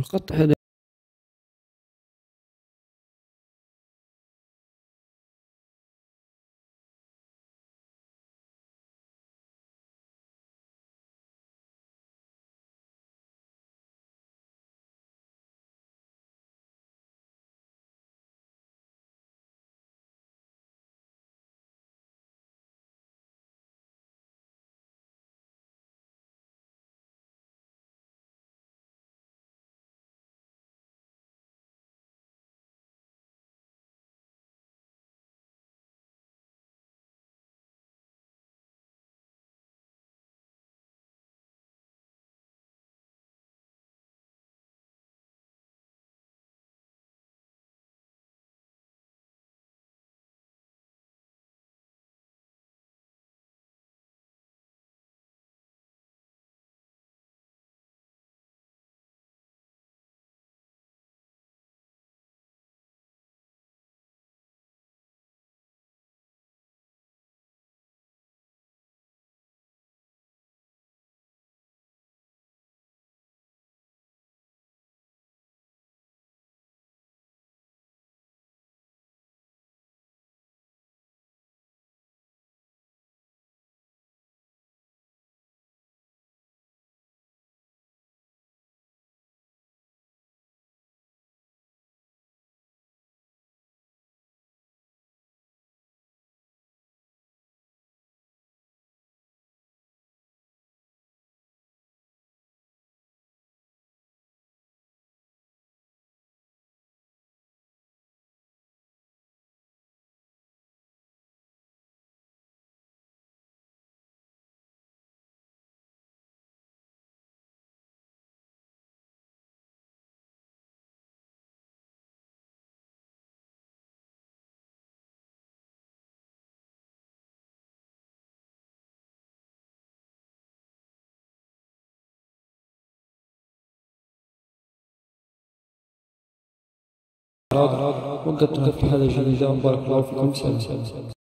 القط هذا وقت هذا جديد بارك الله فيكم. سلام